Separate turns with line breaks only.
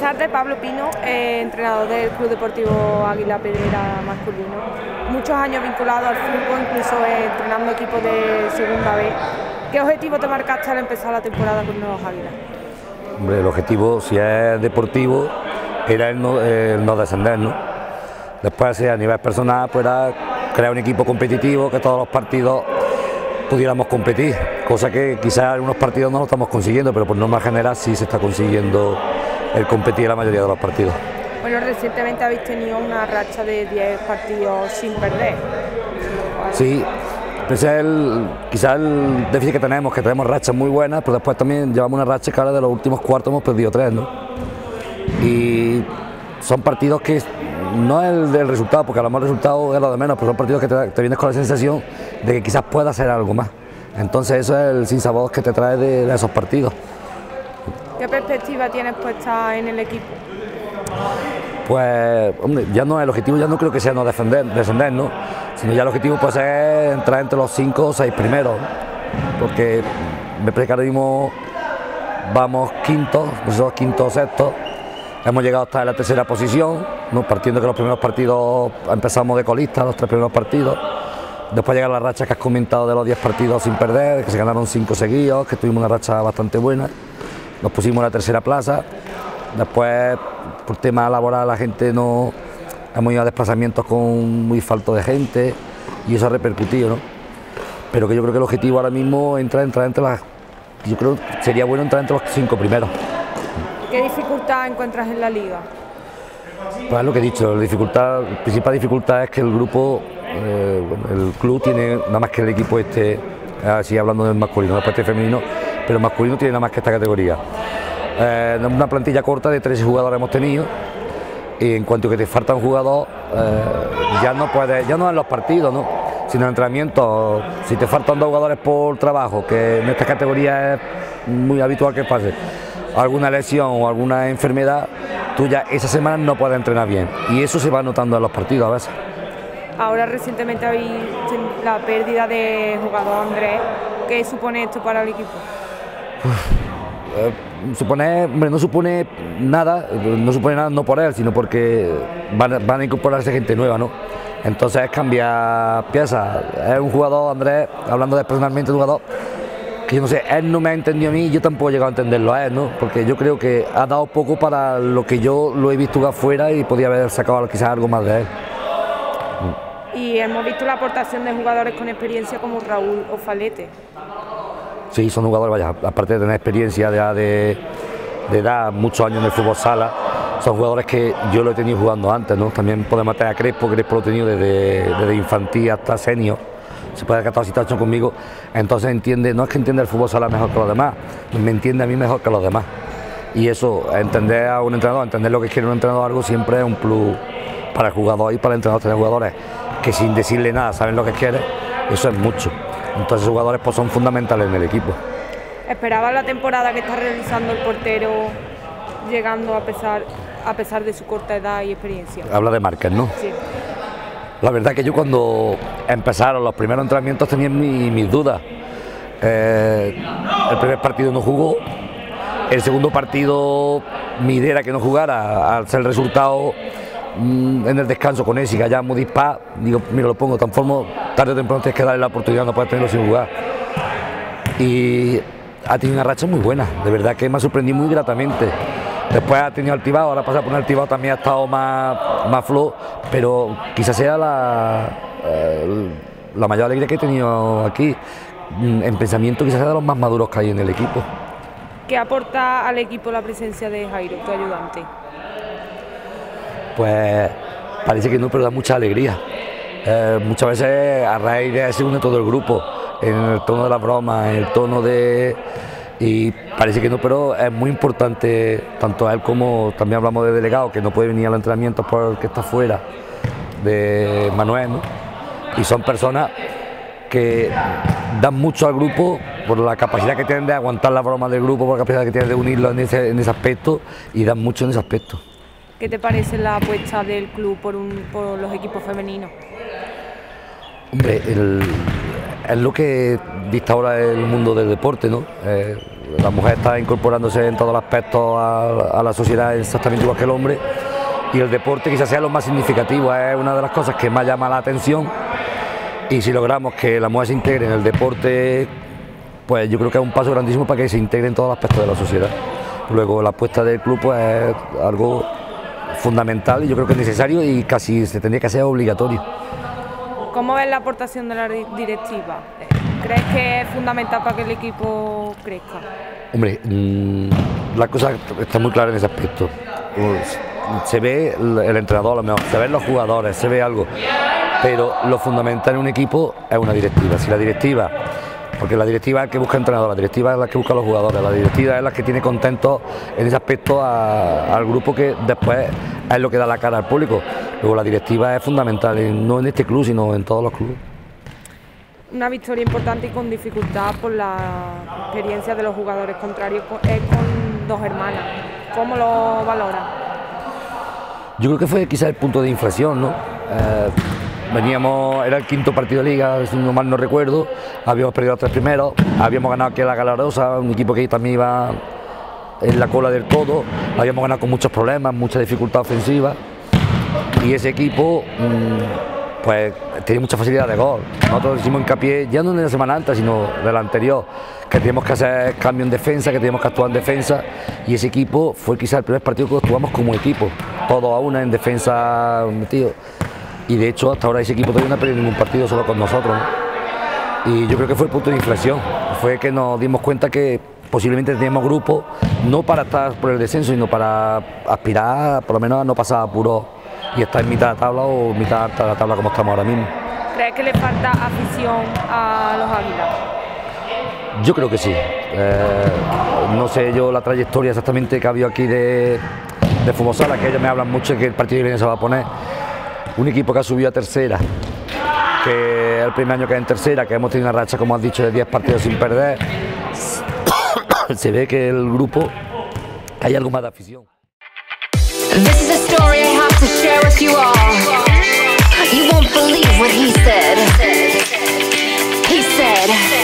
tardes, Pablo Pino, eh, entrenador del Club Deportivo Águila Pedrera masculino. Muchos años vinculado al fútbol, incluso entrenando equipos de segunda vez. ¿Qué objetivo te marcaste al empezar la temporada con Nuevos Águilas?
El objetivo, si es deportivo, era el no, descender, ¿no? Después, a nivel personal, pues era crear un equipo competitivo, que todos los partidos pudiéramos competir, cosa que quizás algunos partidos no lo estamos consiguiendo, pero por norma general sí se está consiguiendo el competir la mayoría de los partidos.
Bueno, recientemente habéis tenido una racha de 10 partidos sin perder.
Sí, ese es el, quizás el déficit que tenemos, que tenemos rachas muy buenas, pero después también llevamos una racha que ahora de los últimos cuartos hemos perdido tres, ¿no? Y son partidos que no es el del resultado, porque a lo mejor el resultado es lo de menos, pero son partidos que te, vienes con la sensación de que quizás pueda hacer algo más. Entonces eso es el sinsabor que te trae de, esos partidos.
¿Qué perspectiva tienes puesta en el equipo?
Pues, hombre, ya no, el objetivo ya no creo que sea no defender, descender, ¿no? Sino ya el objetivo pues es entrar entre los cinco o seis primeros, porque me parece vamos quinto, nosotros quinto o sexto, hemos llegado hasta la tercera posición, ¿no? partiendo que los primeros partidos empezamos de colista, los tres primeros partidos. Después llega la racha que has comentado de los 10 partidos sin perder, que se ganaron 5 seguidos, que tuvimos una racha bastante buena. Nos pusimos en la tercera plaza. Después, por tema laboral, la gente no. Hemos ido a desplazamientos con muy falto de gente y eso ha repercutido, ¿no? Pero que yo creo que el objetivo ahora mismo es entrar, entrar entre las. Yo creo que sería bueno entrar entre los cinco primeros.
¿Qué dificultad encuentras en la liga?
Pues lo que he dicho, la, dificultad, la principal dificultad es que el grupo, eh, el club tiene nada más que el equipo este, así hablando del masculino, después este femenino, pero masculino tiene nada más que esta categoría. Eh, una plantilla corta de 13 jugadores hemos tenido y en cuanto que te falta un jugador, eh, ya no puedes, ya no en los partidos, ¿no? sino en entrenamiento, si te faltan dos jugadores por trabajo, que en esta categoría es muy habitual que pase, alguna lesión o alguna enfermedad, tú ya esa semana no puedes entrenar bien. Y eso se va notando en los partidos a veces.
Ahora recientemente habéis la pérdida de jugador Andrés. ¿Qué supone esto para el equipo?
Eh, supone, no supone nada, no supone nada no por él, sino porque van, van a incorporarse gente nueva, ¿no? Entonces cambia piezas. Es un jugador, Andrés, hablando de personalmente, un jugador que yo no sé, él no me ha entendido a mí, yo tampoco he llegado a entenderlo a él, ¿no? Porque yo creo que ha dado poco para lo que yo lo he visto afuera y podía haber sacado quizás algo más de él.
Y hemos visto la aportación de jugadores con experiencia como Raúl o Falete.
Sí, son jugadores, vaya, aparte de tener experiencia de, de, edad, muchos años en el fútbol sala, son jugadores que yo lo he tenido jugando antes, ¿no? También podemos tener a Crespo, Crespo lo he tenido desde, desde infantil hasta senior se puede capacitar conmigo, entonces entiende, no es que entienda el fútbol sala mejor que los demás, me entiende a mí mejor que los demás. Y eso, entender a un entrenador, entender lo que quiere un entrenador algo siempre es un plus para el jugador y para el entrenador tener jugadores que sin decirle nada saben lo que quiere, eso es mucho. Entonces los jugadores pues, son fundamentales en el equipo.
¿Esperaba la temporada que está realizando el portero llegando a pesar, a pesar de su corta edad y experiencia?
Habla de Márquez, ¿no?
Sí.
La verdad que yo cuando empezaron los primeros entrenamientos tenía mis, dudas. Eh, el primer partido no jugó, el segundo partido mi idea era que no jugara, al ser el resultado en el descanso con Esi, que allá muy dispar, digo, mira, lo pongo tan formo, tarde o temprano tienes que darle la oportunidad, no puedes tenerlo sin jugar. Y ha tenido una racha muy buena, de verdad que me ha sorprendido muy gratamente. Después ha tenido altibado, ahora pasa por un altibado también ha estado más, más flow, pero quizás sea la, eh, la mayor alegría que he tenido aquí. Mm, en pensamiento quizás sea de los más maduros que hay en el equipo.
¿Qué aporta al equipo la presencia de Jairo, tu ayudante?
Pues parece que no, pero da mucha alegría. Eh, muchas veces a raíz de se une todo el grupo, en el tono de la broma, en el tono de y parece que no, pero es muy importante tanto a él como también hablamos de delegado que no puede venir al entrenamiento porque está fuera de Manuel y son personas que dan mucho al grupo por la capacidad que tienen de aguantar la broma del grupo, por la capacidad que tienen de unirlo en ese, en ese aspecto y dan mucho en ese aspecto.
¿Qué te parece la apuesta del club por, los equipos femeninos?
Hombre, es lo que dicta ahora el mundo del deporte, ¿no? Eh, la mujer está incorporándose en todos los aspectos a, la sociedad exactamente igual que el hombre y el deporte quizás sea lo más significativo, es una de las cosas que más llama la atención y si logramos que la mujer se integre en el deporte, pues yo creo que es un paso grandísimo para que se integre en todos los aspectos de la sociedad. Luego la apuesta del club pues, es algo fundamental y yo creo que es necesario y casi se tendría que hacer obligatorio.
¿Cómo ves la aportación de la directiva? ¿Crees que es fundamental para que el equipo crezca?
Hombre, mm, la cosa está muy clara en ese aspecto. Pues, se ve el entrenador, lo mejor, se ven los jugadores, se ve algo, pero lo fundamental en un equipo es una directiva. Si la directiva porque la directiva es la que busca entrenador, la directiva es la que busca a los jugadores, la directiva es la que tiene contento en ese aspecto al grupo que después es lo que da la cara al público. Luego la directiva es fundamental, no en este club, sino en todos los clubes.
Una victoria importante y con dificultad por la experiencia de los jugadores contrarios, es con dos hermanas. ¿Cómo lo valora?
Yo creo que fue quizás el punto de inflexión, ¿no? Eh, Veníamos, era el quinto partido de liga, si no mal no recuerdo, habíamos perdido los tres primeros, habíamos ganado a la Galarosa, un equipo que también iba en la cola del todo, habíamos ganado con muchos problemas, mucha dificultad ofensiva. Y ese equipo mm, pues tenía mucha facilidad de gol. Nosotros hicimos hincapié, ya no en la semana antes, sino de la anterior, que teníamos que hacer cambio en defensa, que teníamos que actuar en defensa. Y ese equipo fue quizás el primer partido que actuamos como equipo, todos a una en defensa metido y de hecho hasta ahora ese equipo todavía no ha perdido ningún partido solo con nosotros. Y yo creo que fue el punto de inflexión, fue que nos dimos cuenta que posiblemente teníamos grupo, no para estar por el descenso, sino para aspirar por lo menos a no pasar a puro y estar en mitad de la tabla o mitad de la tabla como estamos ahora mismo.
¿Crees que le falta afición a los Águilas?
Yo creo que sí. Eh, no sé yo la trayectoria exactamente que ha habido aquí de, de Fumosala, que ellos me hablan mucho de que el partido de se va a poner un equipo que ha subido a tercera, que es el primer año que es en tercera, que hemos tenido una racha, como has dicho, de 10 partidos sin perder, se ve que el grupo hay algo más de afición. You won't believe what he said. He said.